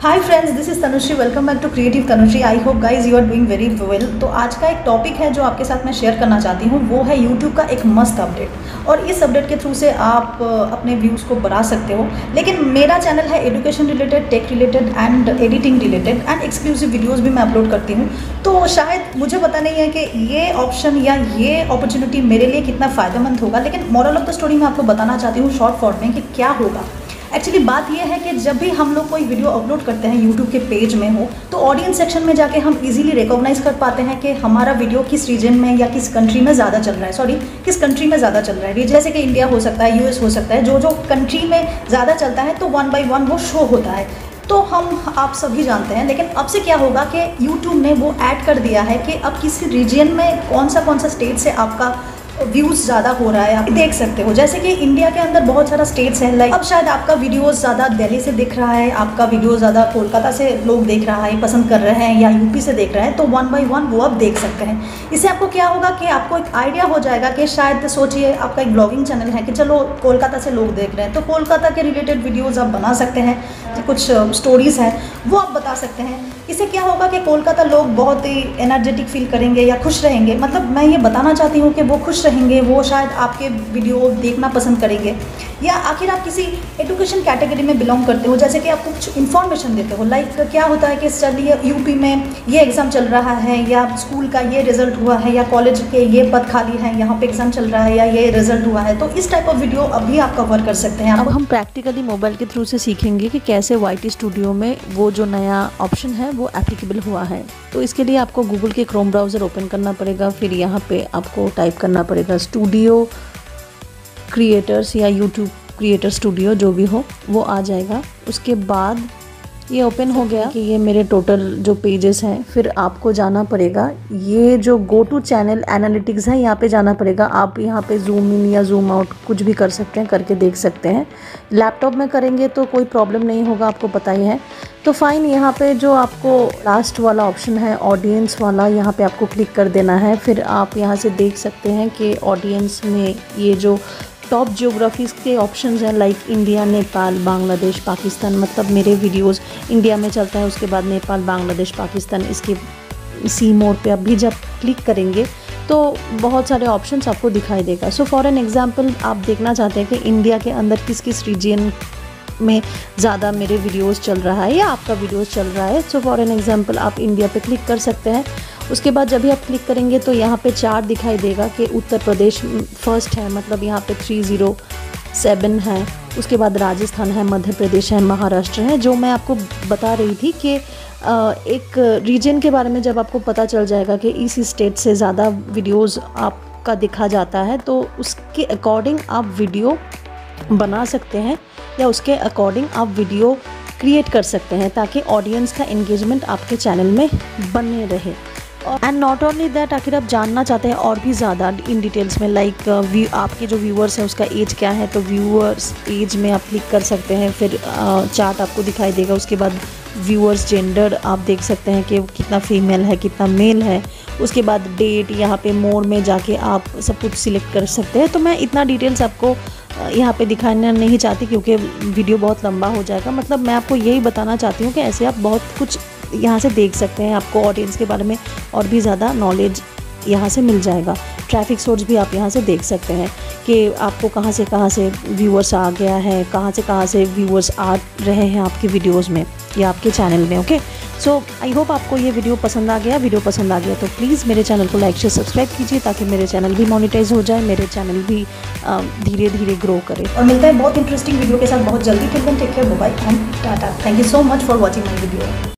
Hi friends this is Tanushree welcome back to creative Tanushree I hope guys you are doing very well तो आज का एक topic है जो आपके साथ मैं शेयर करना चाहती हूँ, वो है यूट्यूब का एक मस्त अपडेट और इस अपडेट के थ्रू से आप अपने व्यूज़ को बढ़ा सकते हो. लेकिन मेरा चैनल है education related tech related and editing related and exclusive videos भी मैं अपलोड करती हूँ. तो शायद मुझे पता नहीं है कि ये ऑप्शन या ये अपॉर्चुनिटी मेरे लिए कितना फ़ायदेमंद होगा, लेकिन मॉरल ऑफ़ द स्टोरी मैं आपको बताना चाहती हूँ शॉर्ट फॉर्म में कि क्या होगा. एक्चुअली बात यह है कि जब भी हम लोग कोई वीडियो अपलोड करते हैं यूट्यूब के पेज में हो तो ऑडियंस सेक्शन में जाके हम इजीली रिकॉग्नाइज कर पाते हैं कि हमारा वीडियो किस रीजन में या किस कंट्री में ज़्यादा चल रहा है। सॉरी किस कंट्री में ज़्यादा चल रहा है। जैसे कि इंडिया हो सकता है यूएस हो सकता है, जो जो कंट्री में ज़्यादा चलता है तो वन बाई वन वो शो होता है। तो हम, आप सभी जानते हैं, लेकिन अब से क्या होगा कि यूट्यूब ने वो ऐड कर दिया है कि अब किसी रीजन में कौन सा कौन सा स्टेट से आपका व्यूज़ ज़्यादा हो रहा है, आप देख सकते हो। जैसे कि इंडिया के अंदर बहुत सारा स्टेट्स हैं लाइक अब शायद आपका वीडियोस ज़्यादा दिल्ली से दिख रहा है, आपका वीडियो ज़्यादा कोलकाता से लोग देख रहा है, पसंद कर रहे हैं, या यूपी से देख रहे हैं तो वन बाई वन वो आप देख सकते हैं। इससे आपको क्या होगा कि आपको एक आइडिया हो जाएगा कि शायद, सोचिए, आपका एक ब्लॉगिंग चैनल है कि चलो, कोलकाता से लोग देख रहे हैं तो कोलकाता के रिलेटेड वीडियोज़ आप बना सकते हैं कुछ स्टोरीज़ हैं, वो आप बता सकते हैं। इससे क्या होगा कि कोलकाता लोग बहुत ही एनर्जेटिक फील करेंगे या खुश रहेंगे। मतलब मैं ये बताना चाहती हूँ कि वो खुश रहेंगे वो शायद आपके वीडियो देखना पसंद करेंगे। या आखिर आप किसी एजुकेशन कैटेगरी में बिलोंग करते हो जैसे कि आपको कुछ इन्फॉर्मेशन देते हो लाइक क्या होता है कि स्टडी यूपी में ये एग्ज़ाम चल रहा है या स्कूल का ये रिज़ल्ट हुआ है या कॉलेज के ये पद खाली है यहाँ पे एग्ज़ाम चल रहा है या ये रिज़ल्ट हुआ है तो इस टाइप ऑफ़ वीडियो अभी आप कवर कर सकते हैं। अब हम प्रैक्टिकली मोबाइल के थ्रू से सीखेंगे कि कैसे वाईटी स्टूडियो में वो जो नया ऑप्शन है वो एप्लीकेबल हुआ है। तो इसके लिए आपको गूगल के क्रोम ब्राउज़र ओपन करना पड़ेगा फिर यहाँ पे आपको टाइप करना पड़ेगा स्टूडियो क्रिएटर्स या यूट्यूब क्रिएटर स्टूडियो जो भी हो वो आ जाएगा। उसके बाद ये ओपन हो गया कि ये मेरे टोटल जो पेजेस हैं, फिर आपको जाना पड़ेगा। ये जो गो टू चैनल एनालिटिक्स है, यहाँ पे जाना पड़ेगा। आप यहाँ पे जूम इन या जूम आउट कुछ भी कर सकते हैं, करके देख सकते हैं। लैपटॉप में करेंगे तो कोई प्रॉब्लम नहीं होगा, आपको पता ही है। तो फाइन यहाँ पे जो आपको लास्ट वाला ऑप्शन है ऑडियंस वाला, यहाँ पे आपको क्लिक कर देना है। फिर आप यहाँ से देख सकते हैं कि ऑडियंस में ये जो टॉप जियोग्राफीज़ के ऑप्शन हैं लाइक इंडिया नेपाल बांग्लादेश पाकिस्तान मतलब मेरे वीडियोस इंडिया में चलता है, उसके बाद नेपाल बांग्लादेश पाकिस्तान इसके सी मोड पे अभी जब क्लिक करेंगे तो बहुत सारे ऑप्शंस आपको दिखाई देगा। सो फॉर एन एग्जांपल आप देखना चाहते हैं कि इंडिया के अंदर किस किस रीजन में ज़्यादा मेरे वीडियोस चल रहा है या आपका वीडियोस चल रहा है। सो फॉर एन एग्ज़ाम्पल आप इंडिया पे क्लिक कर सकते हैं। उसके बाद जब भी आप क्लिक करेंगे तो यहाँ पे चार दिखाई देगा कि उत्तर प्रदेश फ़र्स्ट है मतलब यहाँ पे थ्री ज़ीरो सेवन है। उसके बाद राजस्थान है, मध्य प्रदेश है, महाराष्ट्र है, जो मैं आपको बता रही थी कि एक रीजन के बारे में जब आपको पता चल जाएगा कि इस स्टेट से ज़्यादा वीडियोज़ आपका दिखा जाता है तो उसके अकॉर्डिंग आप वीडियो बना सकते हैं या उसके अकॉर्डिंग आप वीडियो क्रिएट कर सकते हैं ताकि ऑडियंस का इंगेजमेंट आपके चैनल में बने रहे। एंड नॉट ओनली दैट आखिर आप जानना चाहते हैं और भी ज़्यादा इन डिटेल्स में लाइक like, uh, आपके जो व्यूअर्स हैं उसका एज क्या है तो व्यूअर्स एज में आप क्लिक कर सकते हैं फिर चार्ट uh, आपको दिखाई देगा उसके बाद व्यूअर्स जेंडर आप देख सकते हैं कि कितना फीमेल है कितना मेल है उसके बाद डेट यहाँ पे मोड में जाके आप सब कुछ सिलेक्ट कर सकते हैं। तो मैं इतना डिटेल्स आपको uh, यहाँ पे दिखाना नहीं चाहती क्योंकि वीडियो बहुत लंबा हो जाएगा। मतलब मैं आपको यही बताना चाहती हूँ कि ऐसे आप बहुत कुछ यहाँ से देख सकते हैं आपको ऑडियंस के बारे में और भी ज़्यादा नॉलेज यहाँ से मिल जाएगा। ट्रैफ़िक सोर्स भी आप यहाँ से देख सकते हैं कि आपको कहाँ से कहाँ से व्यूअर्स आ गया है, कहाँ से कहाँ से व्यूअर्स आ रहे हैं आपकी वीडियोस में या आपके चैनल में ओके सो आई होप आपको ये वीडियो पसंद आ गया। वीडियो पसंद आ गया तो प्लीज़ मेरे चैनल को लाइक शेयर सब्सक्राइब कीजिए ताकि मेरे चैनल भी मोनिटाइज हो जाए, मेरे चैनल भी धीरे धीरे ग्रो करे। और मिलता है बहुत इंटरेस्टिंग वीडियो के साथ बहुत जल्दी। Till take care mobile and tata thank you so much for watching my video